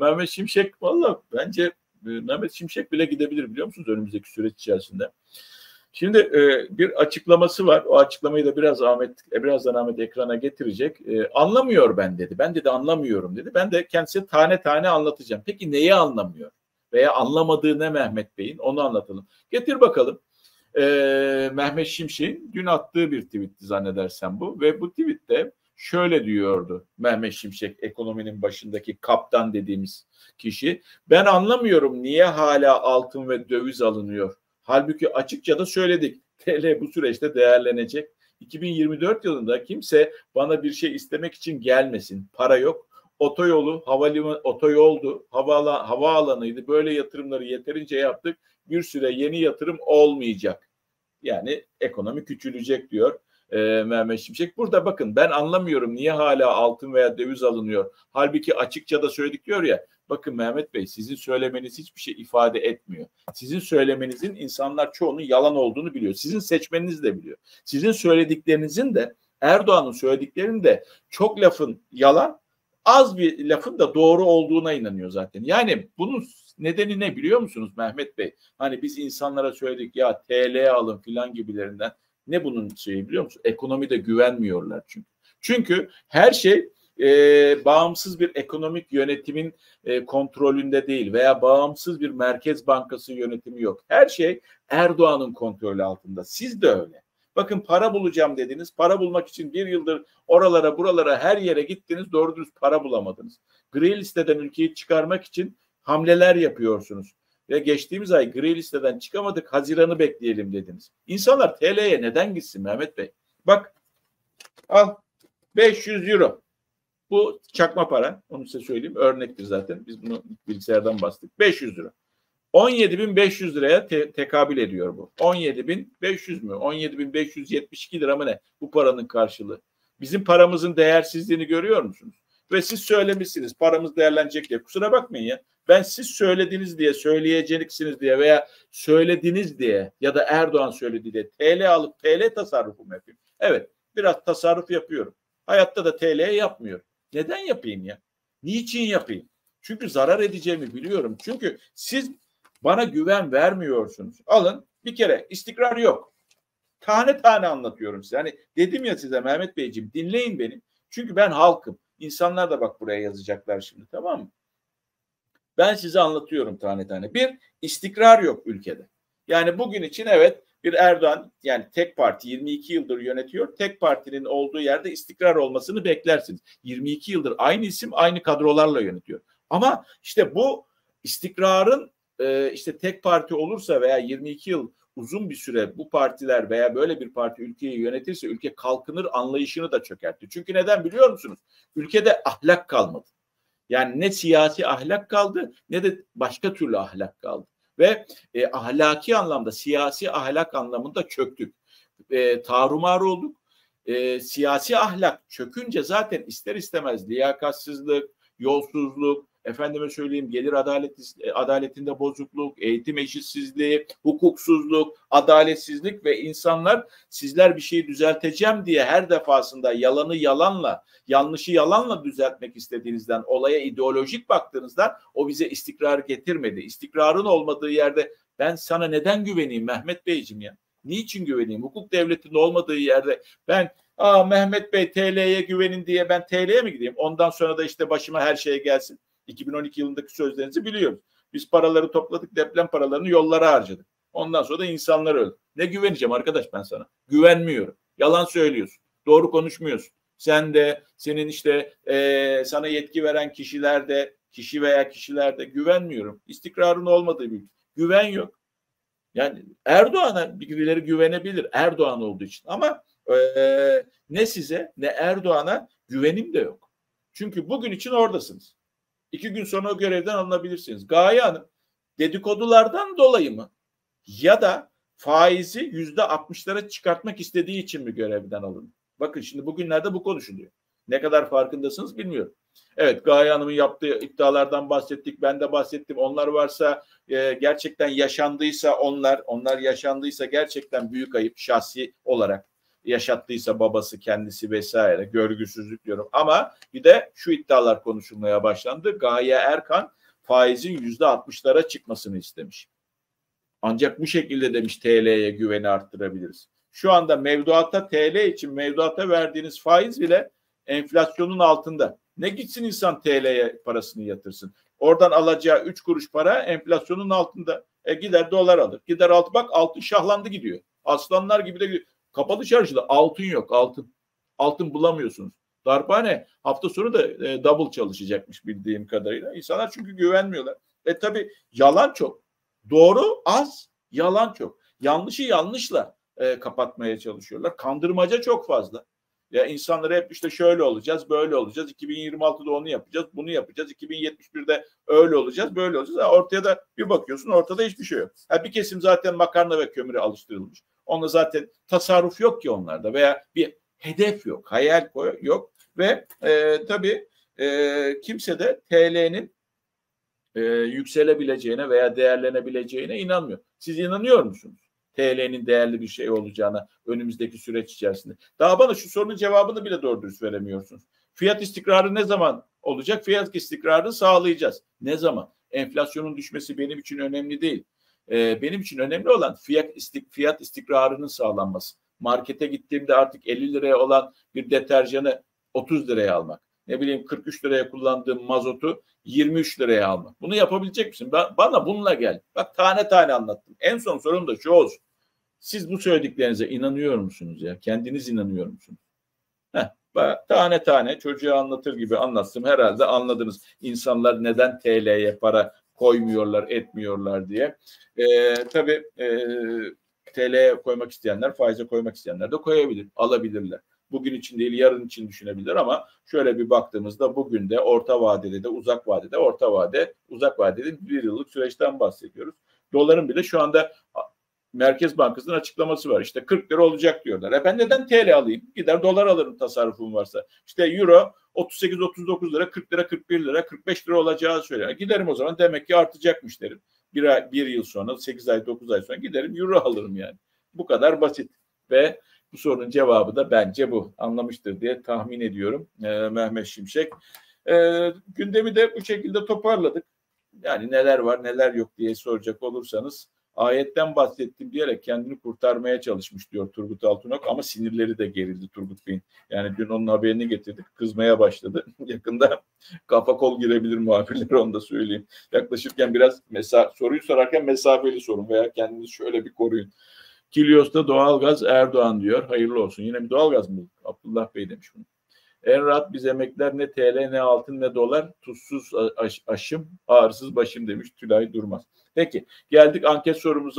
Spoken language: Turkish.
Mehmet Şimşek valla bence e, Mehmet Şimşek bile gidebilir biliyor musunuz önümüzdeki süreç içerisinde. Şimdi e, bir açıklaması var. O açıklamayı da biraz Ahmet e, birazdan Ahmet ekrana getirecek. E, anlamıyor ben dedi. Ben dedi anlamıyorum dedi. Ben de kendisine tane tane anlatacağım. Peki neyi anlamıyor? Veya anlamadığı ne Mehmet Bey'in? Onu anlatalım. Getir bakalım. E, Mehmet Şimşek'in dün attığı bir tweetti zannedersem bu ve bu tweette şöyle diyordu Mehmet Şimşek ekonominin başındaki kaptan dediğimiz kişi. Ben anlamıyorum niye hala altın ve döviz alınıyor. Halbuki açıkça da söyledik. TL bu süreçte değerlenecek. 2024 yılında kimse bana bir şey istemek için gelmesin. Para yok. Otoyolu, havalimanı, otoyoldu, hava, hava alanıydı. Böyle yatırımları yeterince yaptık. Bir süre yeni yatırım olmayacak. Yani ekonomi küçülecek diyor e, Mehmet Şimşek. Burada bakın ben anlamıyorum niye hala altın veya döviz alınıyor. Halbuki açıkça da söyledik diyor ya. Bakın Mehmet Bey sizin söylemeniz hiçbir şey ifade etmiyor. Sizin söylemenizin insanlar çoğunun yalan olduğunu biliyor. Sizin seçmeniniz de biliyor. Sizin söylediklerinizin de Erdoğan'ın söylediklerinin de çok lafın yalan, az bir lafın da doğru olduğuna inanıyor zaten. Yani bunun nedeni ne biliyor musunuz Mehmet Bey? Hani biz insanlara söyledik ya TL alın filan gibilerinden. Ne bunun şeyi biliyor musun? Ekonomide güvenmiyorlar çünkü. Çünkü her şey e, bağımsız bir ekonomik yönetimin e, kontrolünde değil veya bağımsız bir merkez bankası yönetimi yok. Her şey Erdoğan'ın kontrolü altında. Siz de öyle. Bakın para bulacağım dediniz. Para bulmak için bir yıldır oralara buralara her yere gittiniz. Doğru dürüst para bulamadınız. Gri listeden ülkeyi çıkarmak için hamleler yapıyorsunuz ve geçtiğimiz ay gri listeden çıkamadık Haziran'ı bekleyelim dediniz. İnsanlar TL'ye neden gitsin Mehmet Bey? Bak al 500 euro. Bu çakma para. Onu size söyleyeyim. Örnektir zaten. Biz bunu bilgisayardan bastık. 500 lira. 17.500 liraya te- tekabül ediyor bu. 17.500 mü? 17.572 lira mı ne? Bu paranın karşılığı. Bizim paramızın değersizliğini görüyor musunuz? Ve siz söylemişsiniz paramız değerlenecek diye. Kusura bakmayın ya. Ben siz söylediniz diye, söyleyeceksiniz diye veya söylediniz diye ya da Erdoğan söyledi diye TL alıp TL tasarrufu mu yapayım? Evet, biraz tasarruf yapıyorum. Hayatta da TL yapmıyorum. Neden yapayım ya? Niçin yapayım? Çünkü zarar edeceğimi biliyorum. Çünkü siz bana güven vermiyorsunuz. Alın bir kere istikrar yok. Tane tane anlatıyorum size. Hani dedim ya size Mehmet Beyciğim dinleyin beni. Çünkü ben halkım. İnsanlar da bak buraya yazacaklar şimdi tamam mı? Ben size anlatıyorum tane tane. Bir, istikrar yok ülkede. Yani bugün için evet bir Erdoğan yani tek parti 22 yıldır yönetiyor. Tek partinin olduğu yerde istikrar olmasını beklersiniz. 22 yıldır aynı isim aynı kadrolarla yönetiyor. Ama işte bu istikrarın e, işte tek parti olursa veya 22 yıl uzun bir süre bu partiler veya böyle bir parti ülkeyi yönetirse ülke kalkınır anlayışını da çökertti. Çünkü neden biliyor musunuz? Ülkede ahlak kalmadı. Yani ne siyasi ahlak kaldı ne de başka türlü ahlak kaldı. Ve e, ahlaki anlamda, siyasi ahlak anlamında çöktük. E, tarumar olduk. E, siyasi ahlak çökünce zaten ister istemez liyakatsizlik, yolsuzluk, efendime söyleyeyim gelir adalet, adaletinde bozukluk, eğitim eşitsizliği, hukuksuzluk, adaletsizlik ve insanlar sizler bir şeyi düzelteceğim diye her defasında yalanı yalanla, yanlışı yalanla düzeltmek istediğinizden, olaya ideolojik baktığınızdan o bize istikrar getirmedi. İstikrarın olmadığı yerde ben sana neden güveneyim Mehmet Beyciğim ya? Niçin güveneyim? Hukuk devletinde olmadığı yerde ben Aa Mehmet Bey TL'ye güvenin diye ben TL'ye mi gideyim? Ondan sonra da işte başıma her şey gelsin. 2012 yılındaki sözlerinizi biliyoruz. Biz paraları topladık, deprem paralarını yollara harcadık. Ondan sonra da insanlar öldü. Ne güveneceğim arkadaş ben sana? Güvenmiyorum. Yalan söylüyorsun. Doğru konuşmuyorsun. Sen de senin işte e, sana yetki veren kişiler de kişi veya kişiler de güvenmiyorum. İstikrarın olmadığı bir güven yok. Yani Erdoğan'a birileri güvenebilir Erdoğan olduğu için ama e, ne size ne Erdoğan'a güvenim de yok. Çünkü bugün için oradasınız. İki gün sonra o görevden alınabilirsiniz. Gaye Hanım dedikodulardan dolayı mı ya da faizi yüzde altmışlara çıkartmak istediği için mi görevden alın? Bakın şimdi bugünlerde bu konuşuluyor. Ne kadar farkındasınız bilmiyorum. Evet Gaye Hanım'ın yaptığı iddialardan bahsettik. Ben de bahsettim. Onlar varsa e, gerçekten yaşandıysa onlar, onlar yaşandıysa gerçekten büyük ayıp şahsi olarak. Yaşattıysa babası kendisi vesaire görgüsüzlük diyorum. Ama bir de şu iddialar konuşulmaya başlandı. Gaye Erkan faizin yüzde altmışlara çıkmasını istemiş. Ancak bu şekilde demiş TL'ye güveni arttırabiliriz. Şu anda mevduata TL için mevduata verdiğiniz faiz bile enflasyonun altında. Ne gitsin insan TL'ye parasını yatırsın. Oradan alacağı 3 kuruş para enflasyonun altında. E gider dolar alır. Gider altı bak altın şahlandı gidiyor. Aslanlar gibi de gidiyor. Kapalı çarşıda altın yok altın. Altın bulamıyorsunuz. Darphane hafta sonu da e, double çalışacakmış bildiğim kadarıyla. İnsanlar çünkü güvenmiyorlar. E tabi yalan çok. Doğru az, yalan çok. Yanlışı yanlışla e, kapatmaya çalışıyorlar. Kandırmaca çok fazla. Ya insanları hep işte şöyle olacağız, böyle olacağız. 2026'da onu yapacağız, bunu yapacağız. 2071'de öyle olacağız, böyle olacağız. Ha, ortaya da bir bakıyorsun ortada hiçbir şey yok. Ha, bir kesim zaten makarna ve kömüre alıştırılmış. Onda zaten tasarruf yok ki onlarda veya bir hedef yok, hayal yok ve e, tabii e, kimse de TL'nin e, yükselebileceğine veya değerlenebileceğine inanmıyor. Siz inanıyor musunuz? TL'nin değerli bir şey olacağına önümüzdeki süreç içerisinde. Daha bana şu sorunun cevabını bile doğru dürüst veremiyorsunuz. Fiyat istikrarı ne zaman olacak? Fiyat istikrarını sağlayacağız. Ne zaman? Enflasyonun düşmesi benim için önemli değil. Ee, benim için önemli olan fiyat, istik, fiyat istikrarının sağlanması. Markete gittiğimde artık 50 liraya olan bir deterjanı 30 liraya almak. Ne bileyim 43 liraya kullandığım mazotu 23 liraya almak. Bunu yapabilecek misin? Ben, bana bununla gel. Bak tane tane anlattım. En son sorum da şu olsun. Siz bu söylediklerinize inanıyor musunuz ya? Kendiniz inanıyor musunuz? Heh, tane tane çocuğa anlatır gibi anlattım. Herhalde anladınız. İnsanlar neden TL'ye para koymuyorlar, etmiyorlar diye. Ee, tabii e, TL'ye koymak isteyenler, faize koymak isteyenler de koyabilir, alabilirler. Bugün için değil yarın için düşünebilir ama şöyle bir baktığımızda bugün de orta vadede de uzak vadede orta vade uzak vadede bir yıllık süreçten bahsediyoruz. Doların bile şu anda Merkez Bankası'nın açıklaması var. İşte 40 lira olacak diyorlar. E ben neden TL alayım? Gider dolar alırım tasarrufum varsa. İşte euro 38-39 lira, 40 lira, 41 lira, 45 lira olacağı söylüyor. Giderim o zaman demek ki artacakmış derim. Bir, ay, bir yıl sonra, 8 ay, 9 ay sonra giderim euro alırım yani. Bu kadar basit. Ve bu sorunun cevabı da bence bu. Anlamıştır diye tahmin ediyorum e, Mehmet Şimşek. E, gündemi de bu şekilde toparladık. Yani neler var neler yok diye soracak olursanız ayetten bahsettim diyerek kendini kurtarmaya çalışmış diyor Turgut Altınok ama sinirleri de gerildi Turgut Bey'in. Yani dün onun haberini getirdik kızmaya başladı. Yakında kafa kol girebilir muhabirler onu da söyleyeyim. Yaklaşırken biraz mesa soruyu sorarken mesafeli sorun veya kendinizi şöyle bir koruyun. Kilyos'ta doğalgaz Erdoğan diyor. Hayırlı olsun. Yine bir doğalgaz mı? Abdullah Bey demiş bunu. En rahat biz emekler ne TL ne altın ne dolar tuzsuz aş, aşım ağırsız başım demiş Tülay Durmaz. Peki geldik anket sorumuza